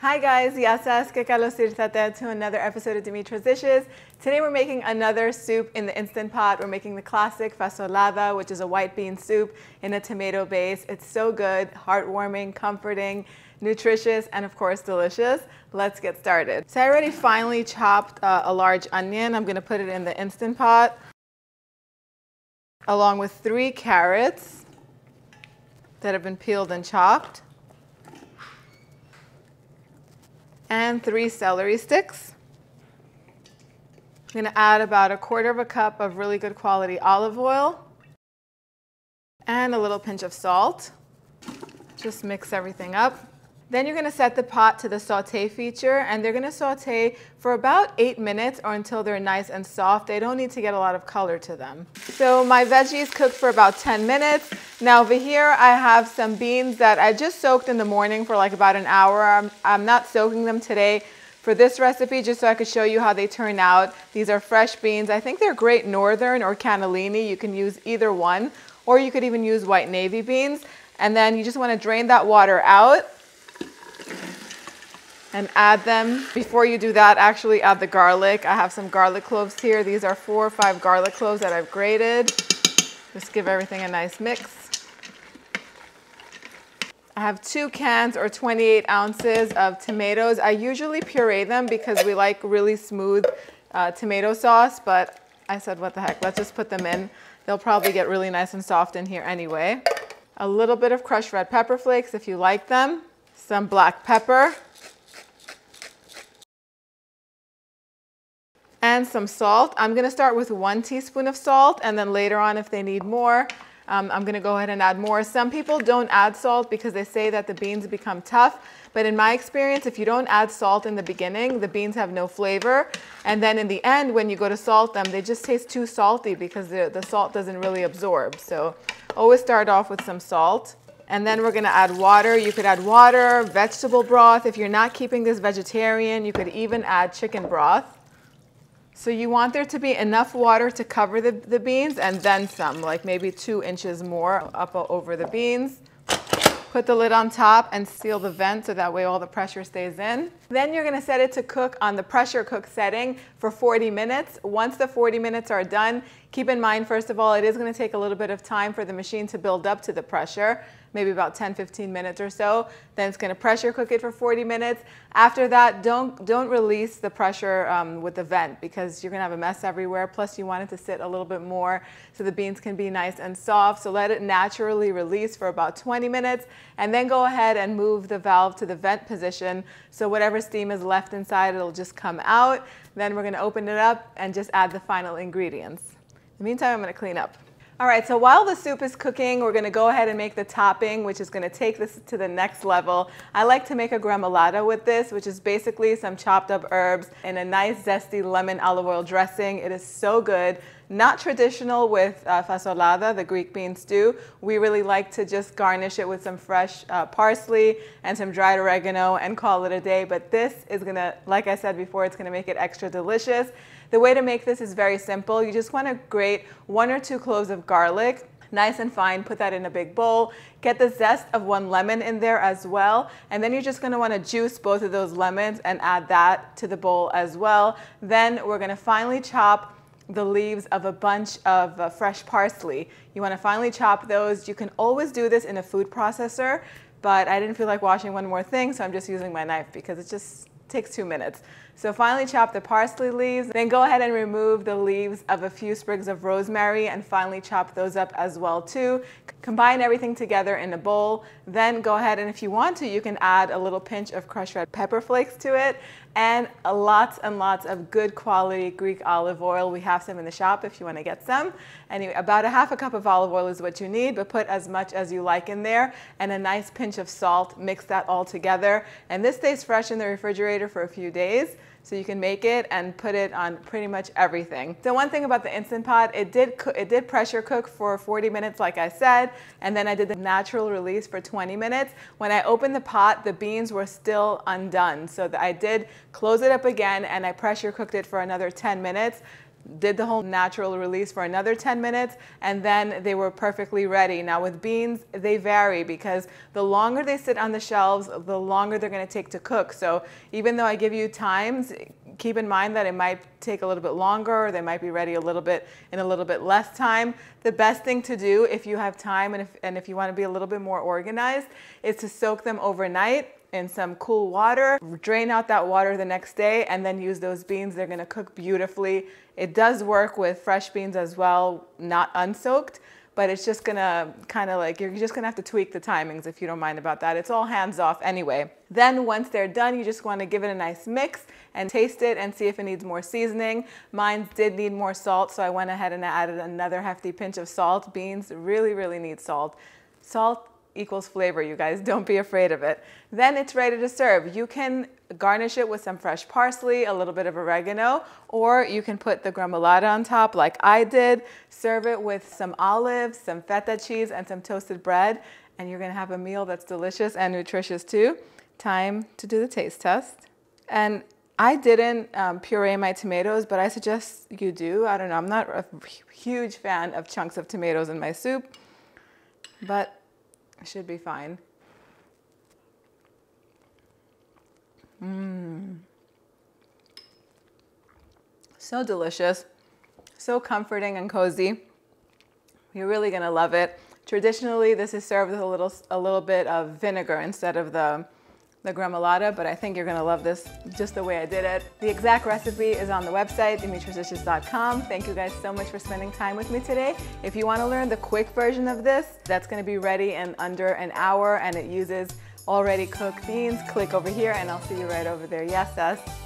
Hi guys, yasas que to another episode of Dimitra's Dishes. Today we're making another soup in the Instant Pot. We're making the classic fasolada, which is a white bean soup in a tomato base. It's so good, heartwarming, comforting, nutritious, and of course delicious. Let's get started. So I already finely chopped uh, a large onion. I'm gonna put it in the Instant Pot along with three carrots that have been peeled and chopped and three celery sticks. I'm going to add about a quarter of a cup of really good quality olive oil and a little pinch of salt. Just mix everything up. Then you're gonna set the pot to the saute feature and they're gonna saute for about eight minutes or until they're nice and soft. They don't need to get a lot of color to them. So my veggies cooked for about 10 minutes. Now over here I have some beans that I just soaked in the morning for like about an hour. I'm, I'm not soaking them today for this recipe just so I could show you how they turn out. These are fresh beans. I think they're Great Northern or cannellini. You can use either one or you could even use white navy beans. And then you just wanna drain that water out and add them. Before you do that, actually add the garlic. I have some garlic cloves here. These are four or five garlic cloves that I've grated. Just give everything a nice mix. I have two cans or 28 ounces of tomatoes. I usually puree them because we like really smooth uh, tomato sauce, but I said, what the heck, let's just put them in. They'll probably get really nice and soft in here anyway. A little bit of crushed red pepper flakes if you like them. Some black pepper. and some salt. I'm gonna start with one teaspoon of salt and then later on if they need more, um, I'm gonna go ahead and add more. Some people don't add salt because they say that the beans become tough, but in my experience, if you don't add salt in the beginning, the beans have no flavor. And then in the end, when you go to salt them, they just taste too salty because the, the salt doesn't really absorb. So always start off with some salt. And then we're gonna add water. You could add water, vegetable broth. If you're not keeping this vegetarian, you could even add chicken broth. So you want there to be enough water to cover the, the beans and then some, like maybe two inches more up over the beans. Put the lid on top and seal the vent so that way all the pressure stays in. Then you're gonna set it to cook on the pressure cook setting for 40 minutes. Once the 40 minutes are done, keep in mind, first of all, it is gonna take a little bit of time for the machine to build up to the pressure maybe about 10, 15 minutes or so. Then it's going to pressure cook it for 40 minutes. After that, don't, don't release the pressure um, with the vent because you're going to have a mess everywhere. Plus, you want it to sit a little bit more so the beans can be nice and soft. So let it naturally release for about 20 minutes and then go ahead and move the valve to the vent position. So whatever steam is left inside, it'll just come out. Then we're going to open it up and just add the final ingredients. In the meantime, I'm going to clean up. All right, so while the soup is cooking, we're gonna go ahead and make the topping, which is gonna take this to the next level. I like to make a gremolata with this, which is basically some chopped up herbs and a nice zesty lemon olive oil dressing. It is so good. Not traditional with uh, fasolada, the Greek bean stew. We really like to just garnish it with some fresh uh, parsley and some dried oregano and call it a day. But this is gonna, like I said before, it's gonna make it extra delicious. The way to make this is very simple. You just want to grate one or two cloves of garlic, nice and fine, put that in a big bowl. Get the zest of one lemon in there as well. And then you're just gonna wanna juice both of those lemons and add that to the bowl as well. Then we're gonna finely chop the leaves of a bunch of uh, fresh parsley. You wanna finely chop those. You can always do this in a food processor, but I didn't feel like washing one more thing, so I'm just using my knife because it's just takes two minutes. So finally chop the parsley leaves, then go ahead and remove the leaves of a few sprigs of rosemary and finally chop those up as well too. Combine everything together in a bowl, then go ahead and if you want to, you can add a little pinch of crushed red pepper flakes to it and lots and lots of good quality Greek olive oil. We have some in the shop if you want to get some. Anyway, about a half a cup of olive oil is what you need, but put as much as you like in there and a nice pinch of salt. Mix that all together. And this stays fresh in the refrigerator for a few days. So you can make it and put it on pretty much everything. So one thing about the Instant Pot, it did, it did pressure cook for 40 minutes like I said, and then I did the natural release for 20 minutes. When I opened the pot, the beans were still undone. So I did close it up again and I pressure cooked it for another 10 minutes did the whole natural release for another 10 minutes, and then they were perfectly ready. Now with beans, they vary because the longer they sit on the shelves, the longer they're gonna take to cook. So even though I give you times, keep in mind that it might take a little bit longer or they might be ready a little bit in a little bit less time. The best thing to do if you have time and if, and if you want to be a little bit more organized is to soak them overnight in some cool water, drain out that water the next day and then use those beans. They're gonna cook beautifully. It does work with fresh beans as well, not unsoaked but it's just gonna kind of like, you're just gonna have to tweak the timings if you don't mind about that. It's all hands off anyway. Then once they're done, you just wanna give it a nice mix and taste it and see if it needs more seasoning. Mine did need more salt, so I went ahead and added another hefty pinch of salt. Beans really, really need salt. Salt equals flavor, you guys. Don't be afraid of it. Then it's ready to serve. You can garnish it with some fresh parsley, a little bit of oregano, or you can put the gremolata on top like I did. Serve it with some olives, some feta cheese, and some toasted bread, and you're gonna have a meal that's delicious and nutritious too. Time to do the taste test. And I didn't um, puree my tomatoes, but I suggest you do. I don't know, I'm not a huge fan of chunks of tomatoes in my soup, but should be fine. Mmm. So delicious, so comforting and cozy. You're really gonna love it. Traditionally, this is served with a little, a little bit of vinegar instead of the the gremolata, but I think you're gonna love this just the way I did it. The exact recipe is on the website, dimitrasdishes.com. Thank you guys so much for spending time with me today. If you wanna learn the quick version of this, that's gonna be ready in under an hour and it uses already cooked beans. Click over here and I'll see you right over there. Yes, yes.